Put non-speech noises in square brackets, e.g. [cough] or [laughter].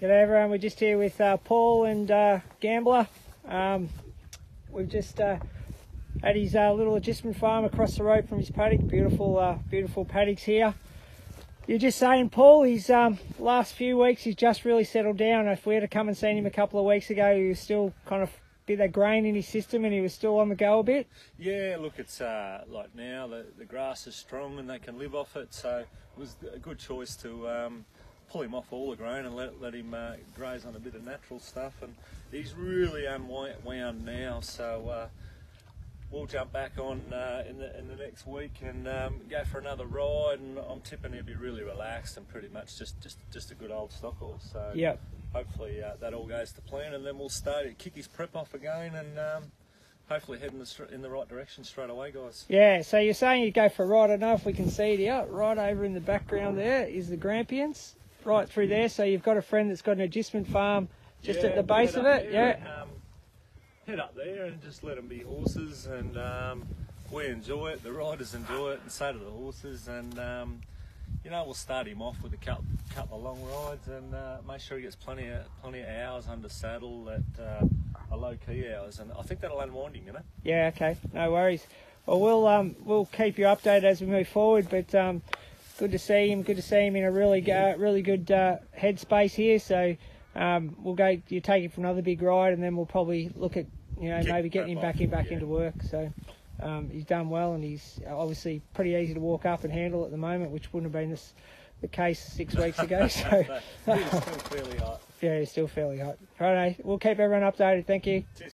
G'day everyone, we're just here with uh, Paul and uh, Gambler. Um, we've just uh, at his uh, little agistment farm across the road from his paddock. Beautiful, uh, beautiful paddocks here. You're just saying, Paul, he's um, last few weeks he's just really settled down. If we had to come and seen him a couple of weeks ago, he was still kind of bit that grain in his system and he was still on the go a bit. Yeah, look, it's uh, like now the, the grass is strong and they can live off it, so it was a good choice to um, pull him off all the grain and let, let him uh, graze on a bit of natural stuff. And he's really unwound now, so uh, we'll jump back on uh, in the in the next week and um, go for another ride. And I'm tipping he'll be really relaxed and pretty much just just just a good old stock horse. So Yep. hopefully uh, that all goes to plan, and then we'll start kick his prep off again and. Um, Hopefully head in the, in the right direction straight away, guys. Yeah, so you're saying you go for a ride. I know if we can see it here. Right over in the background there is the Grampians, right through there. So you've got a friend that's got an agistment farm just Yeah, at the base of it. Yeah. and, um, head up there and just let them be horses, and um, we enjoy it. The riders enjoy it, and so do the horses. And um, you know, we'll start him off with a couple, couple of long rides, and uh, make sure he gets plenty of plenty of hours under saddle that uh, are low key hours. And I think that'll unwind him, you know. Yeah, okay, no worries. Well, we'll um, we'll keep you updated as we move forward. But um, good to see him. Good to see him in a really uh, really good uh, headspace here. So um, we'll go. You take him for another big ride, and then we'll probably look at you know Kick maybe getting him back in back yeah. into work. So um, he's done well, and he's obviously pretty easy to walk up and handle at the moment, which wouldn't have been this, the case six weeks ago. [laughs] So He's still fairly hot. [laughs] yeah, he's still fairly hot. Right, we'll keep everyone updated. Thank you. Cheers.